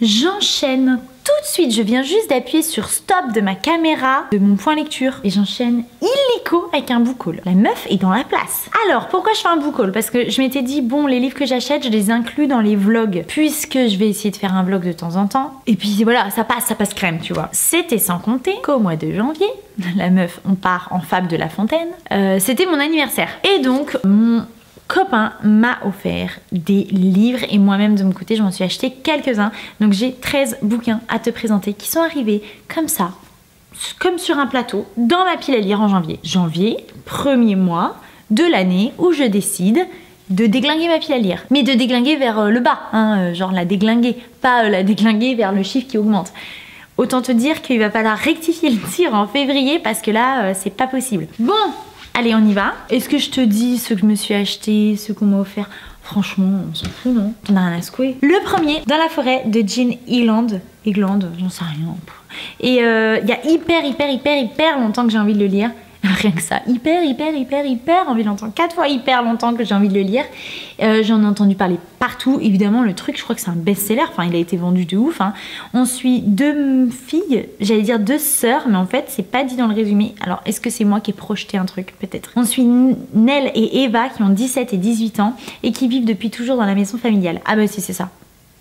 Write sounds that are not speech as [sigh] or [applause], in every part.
J'enchaîne tout de suite, je viens juste d'appuyer sur stop de ma caméra, de mon point lecture, et j'enchaîne illico avec un book. La meuf est dans la place. Alors, pourquoi je fais un book Parce que je m'étais dit, bon, les livres que j'achète, je les inclus dans les vlogs, puisque je vais essayer de faire un vlog de temps en temps. Et puis voilà, ça passe, ça passe crème, tu vois. C'était sans compter qu'au mois de janvier, [laughs] la meuf, on part en fable de la fontaine, euh, c'était mon anniversaire. Et donc, mon copain m'a offert des livres et moi-même de mon côté, je m'en suis acheté quelques-uns. Donc j'ai 13 bouquins à te présenter qui sont arrivés comme ça, comme sur un plateau, dans ma pile à lire en janvier. Janvier, premier mois de l'année où je décide de déglinguer ma pile à lire. Mais de déglinguer vers euh, le bas, hein, euh, genre la déglinguer, pas euh, la déglinguer vers le chiffre qui augmente. Autant te dire qu'il va falloir rectifier le tir en février parce que là, c'est pas possible. Bon, Allez, on y va. Est-ce que je te dis ce que je me suis acheté, ce qu'on m'a offert? Franchement, on s'en fout, non? On a rien à secouer. Le premier, dans la forêt de Jean Eland. Eland, j'en sais rien. Et euh, il y a hyper, hyper, hyper, hyper longtemps que j'ai envie de le lire. [laughs] Rien que ça, hyper, hyper, hyper, hyper envie de l'entendre. Quatre fois hyper longtemps que j'ai envie de le lire. Euh, j'en ai entendu parler partout. Évidemment, le truc, je crois que c'est un best-seller. Enfin, il a été vendu de ouf. Hein. On suit deux filles, j'allais dire deux sœurs, mais en fait, c'est pas dit dans le résumé. Alors, est-ce que c'est moi qui ai projeté un truc? Peut-être. On suit Nell et Eva qui ont 17 et 18 ans et qui vivent depuis toujours dans la maison familiale. Ah bah si, c'est ça.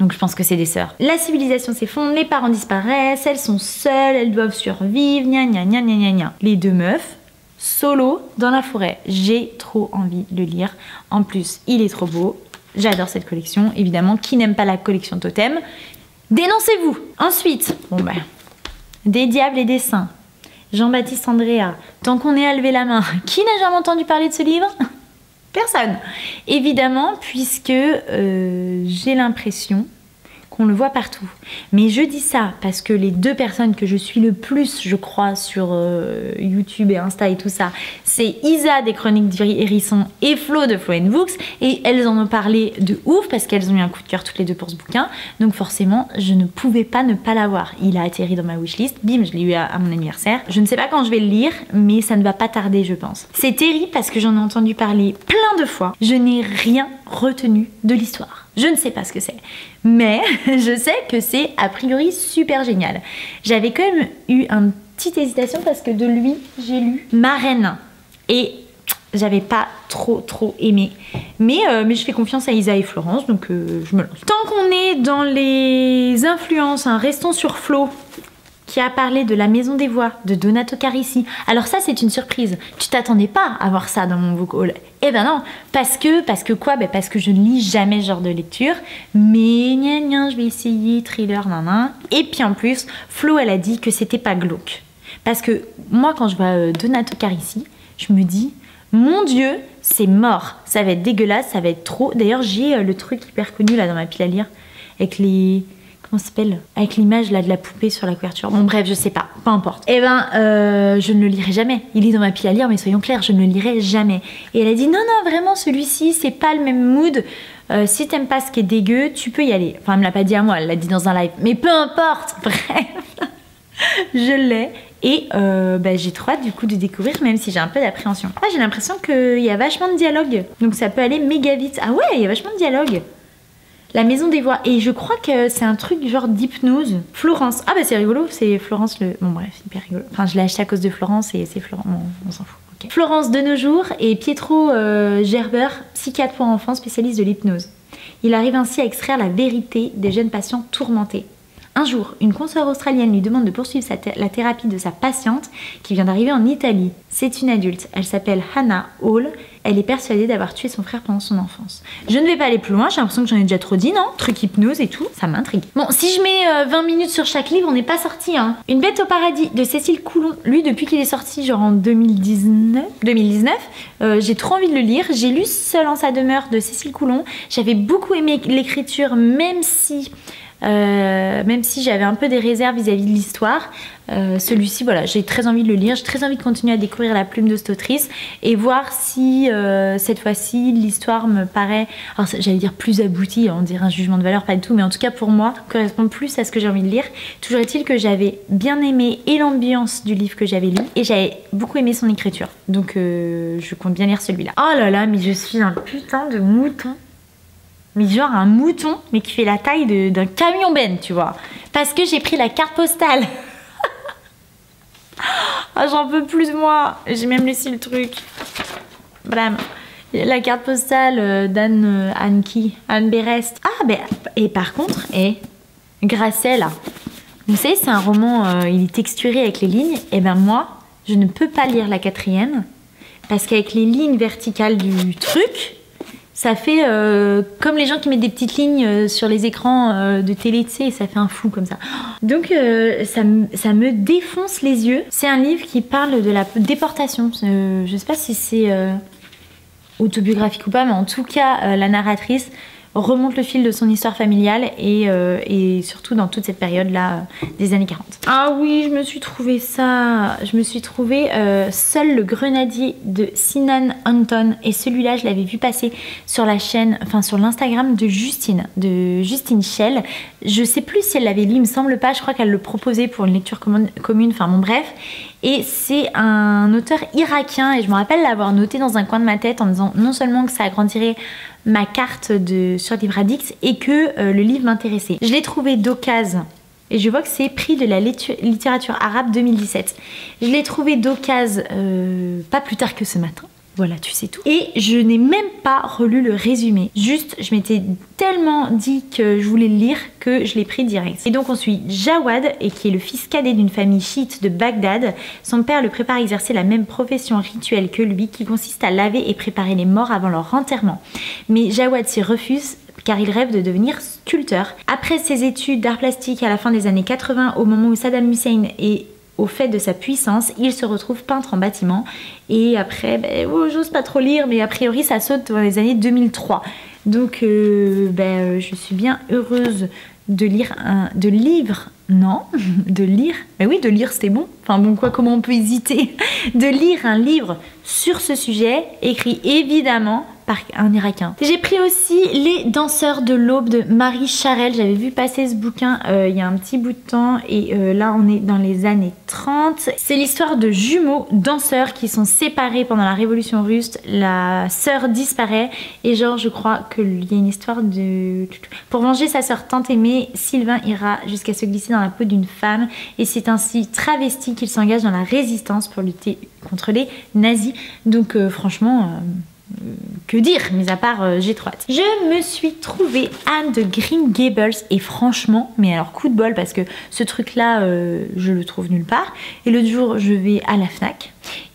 Donc je pense que c'est des sœurs. La civilisation s'effondre, les parents disparaissent, elles sont seules, elles doivent survivre, gna gna gna gna gna. Les deux meufs solo dans la forêt. J'ai trop envie de le lire. En plus, il est trop beau. J'adore cette collection. Évidemment, qui n'aime pas la collection Totem Dénoncez-vous Ensuite, bon ben, Des diables et des saints. Jean-Baptiste Andrea. Tant qu'on est à lever la main. [laughs] Qui n'a jamais entendu parler de ce livre? [laughs] Personne. Évidemment, puisque euh, j'ai l'impression on le voit partout. Mais je dis ça parce que les deux personnes que je suis le plus, je crois, sur euh, YouTube et Insta et tout ça, c'est Isa des Chroniques d'Hérisson et Flo de Flo Books. Et elles en ont parlé de ouf parce qu'elles ont eu un coup de cœur toutes les deux pour ce bouquin. Donc forcément, je ne pouvais pas ne pas l'avoir. Il a atterri dans ma wishlist. Bim, je l'ai eu à, mon anniversaire. Je ne sais pas quand je vais le lire, mais ça ne va pas tarder, je pense. C'est terrible parce que j'en ai entendu parler plein de fois. Je n'ai rien retenu de l'histoire. Je ne sais pas ce que c'est. Mais [laughs] je sais que c'est a priori super génial. J'avais quand même eu une petite hésitation parce que de lui, j'ai lu Marraine. Et j'avais pas trop trop aimé. Mais, euh, mais je fais confiance à Isa et Florence, donc euh, je me lance. Tant qu'on est dans les influences, hein, restons sur Flo qui a parlé de la Maison des Voix de Donato Carissi. Alors ça c'est une surprise. Tu t'attendais pas à voir ça dans mon book haul. Eh ben non, parce que parce que quoi? Ben parce que je ne lis jamais ce genre de lecture. Mais gna gna, je vais essayer thriller nan Et puis en plus, Flo elle a dit que c'était pas glauque. Parce que moi quand je vois euh, Donato Carissi, je me dis mon dieu, c'est mort. Ça va être dégueulasse, ça va être trop. D'ailleurs, j'ai euh, le truc hyper connu là dans ma pile à lire avec les comment s'appelle Avec l'image là de la poupée sur la couverture. Bon bref, je sais pas, peu importe. Eh ben, euh, je ne le lirai jamais. Il est dans ma pile à lire, mais soyons clairs, je ne le lirai jamais. Et elle a dit non non vraiment celui-ci c'est pas le même mood. Euh, si t'aimes pas ce qui est dégueu, tu peux y aller. Enfin, elle me l'a pas dit à moi, elle l'a dit dans un live. Mais peu importe, [laughs] bref, je l'ai. Et euh, bah, j'ai trop hâte du coup de découvrir, même si j'ai un peu d'appréhension. Ah, j'ai l'impression qu'il y a vachement de dialogue. Donc ça peut aller méga vite. Ah ouais, il y a vachement de dialogue. La maison des voix. Et je crois que c'est un truc genre d'hypnose. Florence. Ah bah c'est rigolo, c'est Florence le... Bon bref, hyper rigolo. Enfin je l'ai acheté à cause de Florence et c'est Florence. On s'en fout. Florence de nos jours et Pietro euh, Gerber, psychiatre pour enfants spécialiste de l'hypnose. Il arrive ainsi à extraire la vérité des jeunes patients tourmentés. Un jour, une consoeur australienne lui demande de poursuivre la thérapie de sa patiente qui vient d'arriver en Italie. C'est une adulte, elle s'appelle Hannah Hall, elle est persuadée d'avoir tué son frère pendant son enfance. Je ne vais pas aller plus loin, j'ai l'impression que j'en ai déjà trop dit, non? Truc hypnose et tout, ça m'intrigue. Bon, si je mets 20 euh, minutes sur chaque livre, on n'est pas sorti, hein. Une bête au paradis de Cécile Coulon, lui depuis qu'il est sorti, genre en 2019, 2019 euh, j'ai trop envie de le lire. J'ai lu Seul en sa demeure de Cécile Coulon, j'avais beaucoup aimé l'écriture, même si euh, même si j'avais un peu des réserves vis-à-vis de l'histoire. Euh, celui-ci, voilà, j'ai très envie de le lire, j'ai très envie de continuer à découvrir la plume de cette autrice et voir si euh, cette fois-ci l'histoire me paraît, j'allais dire plus aboutie, on dirait un jugement de valeur, pas du tout, mais en tout cas pour moi, correspond plus à ce que j'ai envie de lire. Toujours est-il que j'avais bien aimé et l'ambiance du livre que j'avais lu et j'avais beaucoup aimé son écriture. Donc je compte bien lire celui-là. Oh là là, mais je suis un putain de mouton mais genre un mouton, mais qui fait la taille d'un camion ben, tu vois. Parce que j'ai pris la carte postale. [laughs] ah, j'en peux plus moi. J'ai même laissé le truc. Blam. La carte postale euh, d'Anne euh, Anne qui? Anne Berest. Ah, ben, et par contre, et Grasset, là. Vous savez, c'est un roman, euh, il est texturé avec les lignes. Et ben moi, je ne peux pas lire la quatrième parce qu'avec les lignes verticales du truc, ça fait euh, comme les gens qui mettent des petites lignes euh, sur les écrans euh, de télé, tu sais, ça fait un flou comme ça. Donc ça, ça, me défonce les yeux. C'est un livre qui parle de la déportation. je sais pas si c'est autobiographique ou pas, mais en tout cas, la narratrice remonte le fil de son histoire familiale et, euh, surtout dans toute cette période-là euh, des années 40. Ah oui, je me suis trouvé ça. Je me suis trouvé euh, Seul le grenadier de Sinan Anton et celui-là, je l'avais vu passer sur la chaîne, enfin sur l'Instagram de Justine, de Justine Shell. Je sais plus si elle l'avait lu, il me semble pas. Je crois qu'elle le proposait pour une lecture commune. Enfin bon, bref. Et c'est un auteur irakien et je me rappelle l'avoir noté dans un coin de ma tête en disant non seulement que ça agrandirait ma carte de, sur Livradix et que euh, le livre m'intéressait. Je l'ai trouvé d'occasion et je vois que c'est prix de la littérature arabe 2017. Je l'ai trouvé d'occasion euh, pas plus tard que ce matin. Voilà, tu sais tout. Et je n'ai même pas relu le résumé. Juste, je m'étais tellement dit que je voulais le lire que je l'ai pris direct. Et donc on suit Jawad, qui est le fils cadet d'une famille chiite de Bagdad. Son père le prépare à exercer la même profession rituelle que lui, qui consiste à laver et préparer les morts avant leur enterrement. Mais Jawad s'y refuse car il rêve de devenir sculpteur. Après ses études d'art plastique à la fin des années 80, au moment où Saddam Hussein est au fait de sa puissance, il se retrouve peintre en bâtiment. Et après, ben, oh, j'ose pas trop lire, mais a priori ça saute dans les années 2003. Donc euh, ben, je suis bien heureuse de lire un de livre non [laughs] de lire mais oui de lire c'était bon enfin bon quoi comment on peut hésiter? [laughs] De lire un livre sur ce sujet écrit évidemment un Irakien. J'ai pris aussi Les danseurs de l'aube de Marie Charelle. J'avais vu passer ce bouquin euh, il y a un petit bout de temps et euh, là on est dans les années 30. C'est l'histoire de jumeaux danseurs qui sont séparés pendant la révolution russe. La sœur disparaît et genre je crois qu'il y a une histoire de... Pour venger sa sœur tant aimée, Sylvain ira jusqu'à se glisser dans la peau d'une femme et c'est ainsi travesti qu'il s'engage dans la résistance pour lutter contre les nazis. Donc euh, franchement que dire, mis à part euh, j'ai Je me suis trouvée Anne de Green Gables et franchement, mais alors coup de bol parce que ce truc là, euh, je le trouve nulle part. Et l'autre jour, je vais à la Fnac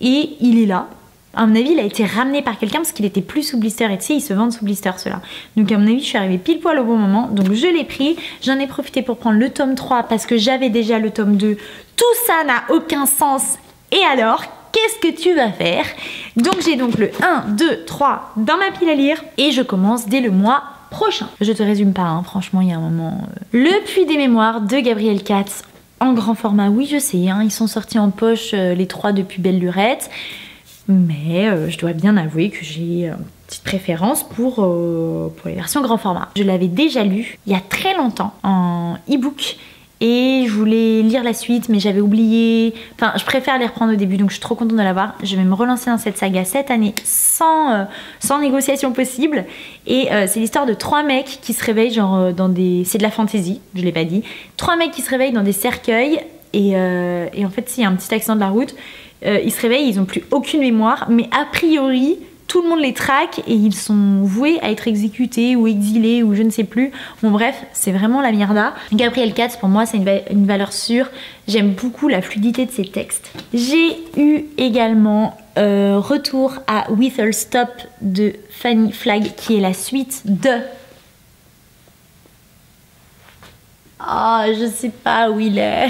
et il est là. À mon avis, il a été ramené par quelqu'un parce qu'il était plus sous blister. Et tu sais, ils se vendent sous blister ceux-là. Donc, à mon avis, je suis arrivée pile poil au bon moment. Donc, je l'ai pris. J'en ai profité pour prendre le tome 3 parce que j'avais déjà le tome 2. Tout ça n'a aucun sens. Et alors, qu'est-ce que tu vas faire Donc j'ai donc le 1, 2, 3 dans ma pile à lire et je commence dès le mois prochain. Je te résume pas, hein, franchement, il y a un moment. Euh, le Puits des Mémoires de Gabriel Katz en grand format, oui, je sais, hein, ils sont sortis en poche euh, les trois depuis Belle Lurette. Mais euh, je dois bien avouer que j'ai une petite préférence pour, pour les versions grand format. Je l'avais déjà lu il y a très longtemps en e-book et je voulais lire la suite, mais j'avais oublié. Enfin, je préfère les reprendre au début, donc je suis trop contente de l'avoir. Je vais me relancer dans cette saga cette année sans, euh, sans négociation possible. Et euh, c'est l'histoire de trois mecs qui se réveillent, genre euh, dans des. C'est de la fantaisie, je l'ai pas dit. Trois mecs qui se réveillent dans des cercueils. Et, et en fait, s'il y a un petit accident de la route, ils se réveillent, ils ont plus aucune mémoire, mais a priori, tout le monde les traque et ils sont voués à être exécutés ou exilés ou je ne sais plus. Bon bref, c'est vraiment la mierda. Gabriel Katz pour moi c'est une, valeur sûre. J'aime beaucoup la fluidité de ses textes. J'ai eu également euh, Retour à Whistle Stop de Fanny Flagg qui est la suite de... Oh, je sais pas où il est.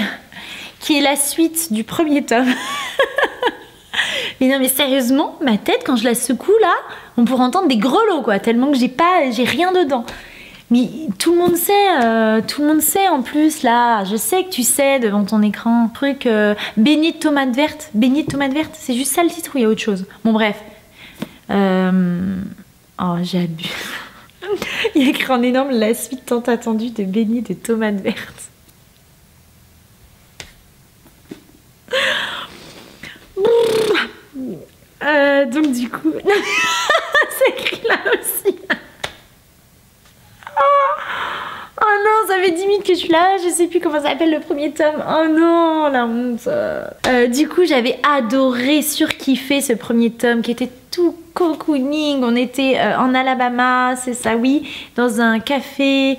Qui est la suite du premier tome. [laughs] Mais non, mais sérieusement, ma tête, quand je la secoue là, on pourrait entendre des grelots, quoi, tellement que j'ai pas, j'ai rien dedans. Mais tout le monde sait, euh, tout le monde sait en plus là. Je sais que tu sais devant ton écran. Truc euh, béni de tomate verte, béni de tomate verte. C'est juste ça le titre ou il y a autre chose? Bon bref. Euh... Oh j'ai abusé. [laughs] il écrit en énorme la suite tant attendue de béni de tomate verte. Euh, donc du coup, c'est écrit là aussi. ça fait 10 minutes que je suis là, je sais plus comment ça s'appelle le premier tome. Oh non, la honte. Euh, du coup, j'avais adoré, surkiffé ce premier tome qui était tout cocooning. On était euh, en Alabama, c'est ça, oui, dans un café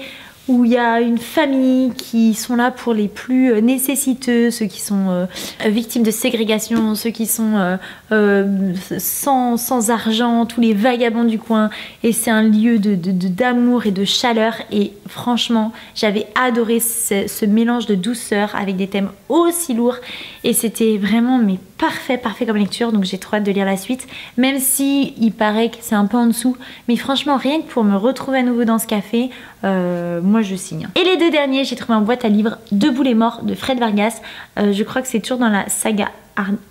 où il y a une famille qui sont là pour les plus euh, nécessiteux, ceux qui sont euh, victimes de ségrégation, ceux qui sont euh, sans, argent, tous les vagabonds du coin. Et c'est un lieu d'amour de, et de chaleur. Et franchement, j'avais adoré ce, ce, mélange de douceur avec des thèmes aussi lourds. Et c'était vraiment mais parfait, parfait comme lecture. Donc j'ai trop hâte de lire la suite. Même si il paraît que c'est un peu en dessous. Mais franchement, rien que pour me retrouver à nouveau dans ce café, moi je signe. Et les deux derniers, j'ai trouvé en boîte à livres Debout les morts de Fred Vargas. Euh, je crois que c'est toujours dans la saga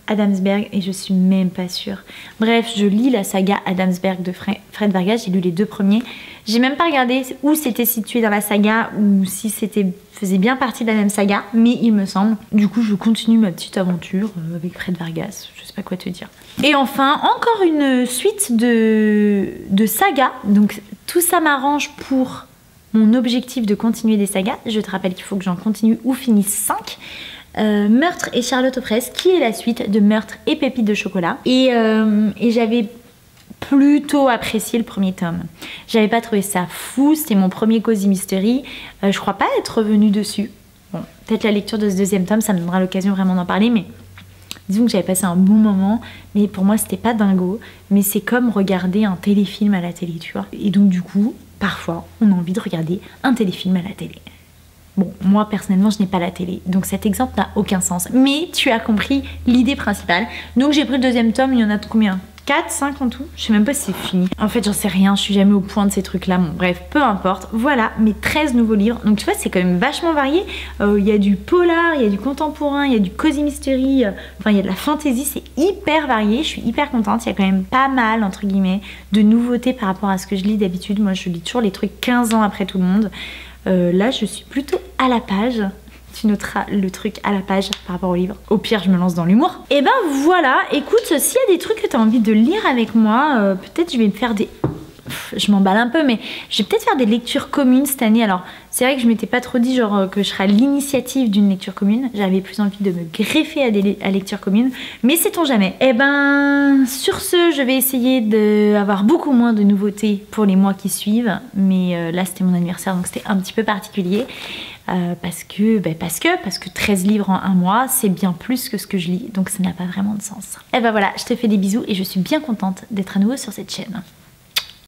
Adamsberg et je suis même pas sûre. Bref, je lis la saga Adamsberg de Fred Vargas, j'ai lu les deux premiers. J'ai même pas regardé où c'était situé dans la saga ou si c'était faisait bien partie de la même saga, mais il me semble. Du coup, je continue ma petite aventure euh, avec Fred Vargas, je sais pas quoi te dire. Et enfin, encore une suite de, de sagas. Donc tout ça m'arrange pour mon objectif de continuer des sagas. Je te rappelle qu'il faut que j'en continue ou finisse 5. Euh, Meurtre et Charlotte fraises, qui est la suite de Meurtre et Pépites de chocolat. Et, euh, j'avais plutôt apprécié le premier tome. J'avais pas trouvé ça fou, c'était mon premier Cozy Mystery. Euh, je crois pas être revenue dessus. Bon, peut-être la lecture de ce deuxième tome, ça me donnera l'occasion vraiment d'en parler, mais disons que j'avais passé un bon moment, mais pour moi c'était pas dingo, mais c'est comme regarder un téléfilm à la télé, tu vois. Et donc du coup, parfois, on a envie de regarder un téléfilm à la télé. Bon, moi personnellement, je n'ai pas la télé, donc cet exemple n'a aucun sens. Mais tu as compris l'idée principale. Donc j'ai pris le deuxième tome, il y en a combien? 4, 5 en tout Je sais même pas si c'est fini. En fait, j'en sais rien, je suis jamais au point de ces trucs-là. Bon, bref, peu importe. Voilà mes 13 nouveaux livres. Donc tu vois, c'est quand même vachement varié. Euh, il y a du polar, il y a du contemporain, il y a du cozy mystery, euh, enfin il y a de la fantasy, c'est hyper varié. Je suis hyper contente. Il y a quand même pas mal, entre guillemets, de nouveautés par rapport à ce que je lis d'habitude. Moi, je lis toujours les trucs 15 ans après tout le monde. Euh, là, je suis plutôt à la page tu noteras le truc à la page par rapport au livre. Au pire, je me lance dans l'humour. Et ben voilà, écoute, s'il y a des trucs que tu as envie de lire avec moi, euh, peut-être je vais me faire des je m'emballe un peu, mais je vais peut-être faire des lectures communes cette année. Alors, c'est vrai que je m'étais pas trop dit genre euh, que je serais à l'initiative d'une lecture commune. J'avais plus envie de me greffer à des à lectures communes, mais sait-on jamais? Eh ben, sur ce, je vais essayer d'avoir beaucoup moins de nouveautés pour les mois qui suivent. Mais euh, là, c'était mon anniversaire, donc c'était un petit peu particulier. Euh, parce que, ben parce que, parce que 13 livres en un mois, c'est bien plus que ce que je lis, donc ça n'a pas vraiment de sens. Et ben voilà, je te fais des bisous et je suis bien contente d'être à nouveau sur cette chaîne.